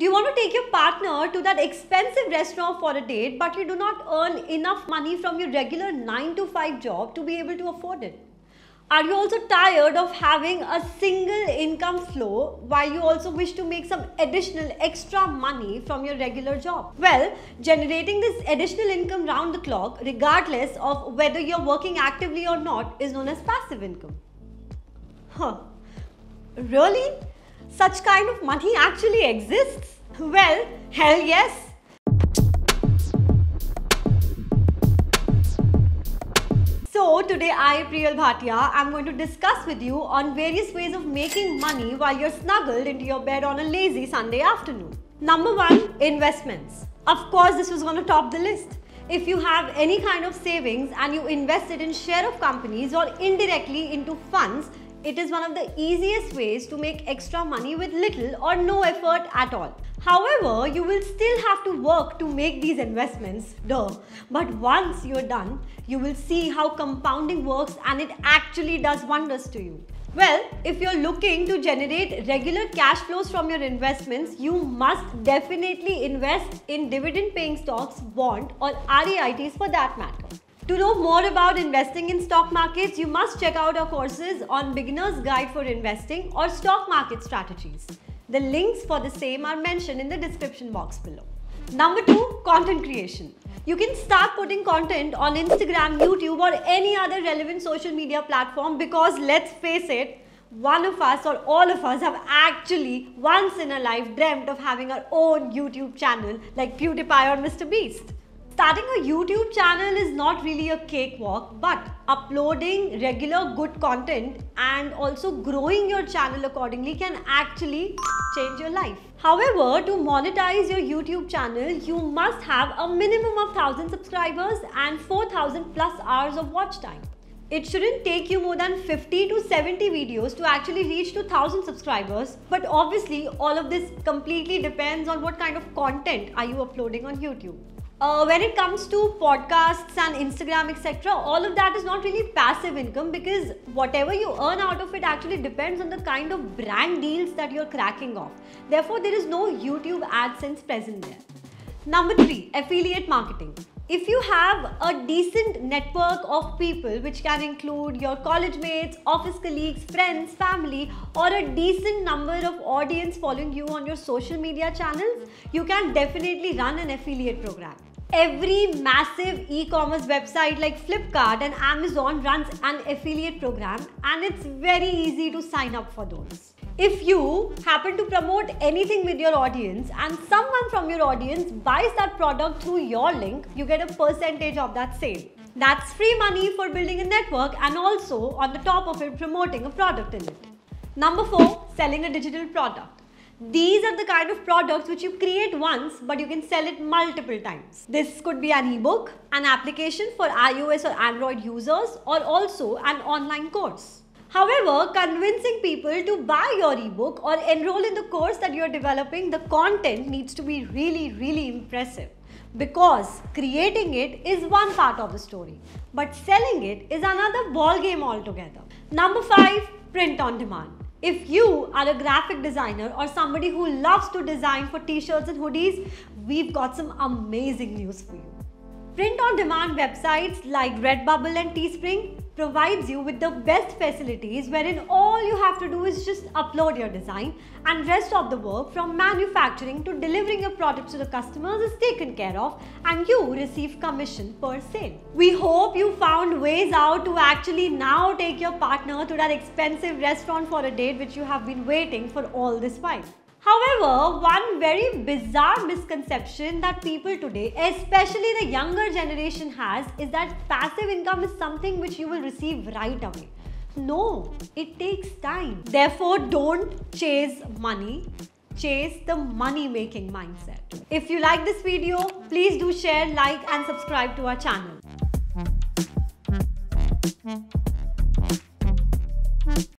Do you want to take your partner to that expensive restaurant for a date but you do not earn enough money from your regular 9 to 5 job to be able to afford it? Are you also tired of having a single income flow while you also wish to make some additional extra money from your regular job? Well, generating this additional income round the clock, regardless of whether you're working actively or not, is known as passive income. Huh. Really? Such kind of money actually exists? Well, hell yes. So today I, Priyal Bhatia, am going to discuss with you on various ways of making money while you're snuggled into your bed on a lazy Sunday afternoon. Number one, investments. Of course, this was going to top the list. If you have any kind of savings and you invested in share of companies or indirectly into funds, it is one of the easiest ways to make extra money with little or no effort at all. However, you will still have to work to make these investments, duh. But once you're done, you will see how compounding works and it actually does wonders to you. Well, if you're looking to generate regular cash flows from your investments, you must definitely invest in dividend paying stocks, bond or REITs for that matter. To know more about investing in stock markets, you must check out our courses on Beginner's Guide for Investing or Stock Market Strategies. The links for the same are mentioned in the description box below. Number two, content creation. You can start putting content on Instagram, YouTube or any other relevant social media platform because let's face it, one of us or all of us have actually once in a life dreamt of having our own YouTube channel like PewDiePie or Mr. Starting a YouTube channel is not really a cakewalk, but uploading regular good content and also growing your channel accordingly can actually change your life. However, to monetize your YouTube channel, you must have a minimum of 1000 subscribers and 4000 plus hours of watch time. It shouldn't take you more than 50 to 70 videos to actually reach to 1000 subscribers. But obviously, all of this completely depends on what kind of content are you uploading on YouTube uh, when it comes to podcasts and Instagram, etc., all of that is not really passive income because whatever you earn out of it actually depends on the kind of brand deals that you're cracking off. Therefore, there is no YouTube AdSense present there. Number three, affiliate marketing. If you have a decent network of people, which can include your college mates, office colleagues, friends, family, or a decent number of audience following you on your social media channels, you can definitely run an affiliate program. Every massive e-commerce website like Flipkart and Amazon runs an affiliate program and it's very easy to sign up for those. If you happen to promote anything with your audience and someone from your audience buys that product through your link, you get a percentage of that sale. That's free money for building a network and also on the top of it promoting a product in it. Number 4. Selling a digital product. These are the kind of products which you create once but you can sell it multiple times. This could be an ebook, an application for iOS or Android users or also an online course. However, convincing people to buy your ebook or enroll in the course that you are developing, the content needs to be really, really impressive. Because creating it is one part of the story, but selling it is another ball game altogether. Number 5. Print on demand. If you are a graphic designer or somebody who loves to design for t-shirts and hoodies, we've got some amazing news for you. Print on demand websites like Redbubble and Teespring provides you with the best facilities wherein all you have to do is just upload your design and rest of the work from manufacturing to delivering your products to the customers is taken care of and you receive commission per sale. We hope you found ways out to actually now take your partner to that expensive restaurant for a date which you have been waiting for all this while. However, one very bizarre misconception that people today, especially the younger generation has, is that passive income is something which you will receive right away. No, it takes time. Therefore, don't chase money, chase the money making mindset. If you like this video, please do share, like and subscribe to our channel.